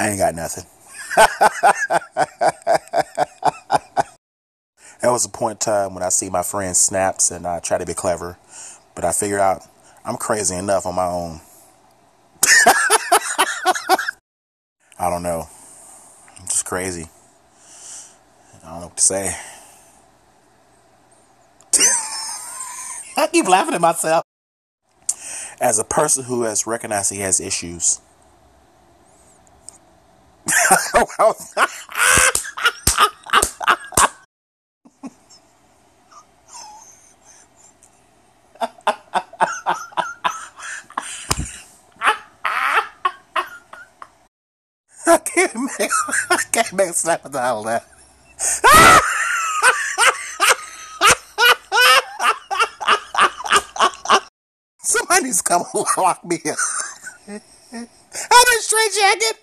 I ain't got nothing. That was a point in time when I see my friend snaps and I try to be clever, but I figured out I'm crazy enough on my own. I don't know. I'm just crazy. I don't know what to say. I keep laughing at myself. As a person who has recognized he has issues. I can't make I can't make snap at the hell that. Somebody needs to come lock me up. I'm a straight jacket.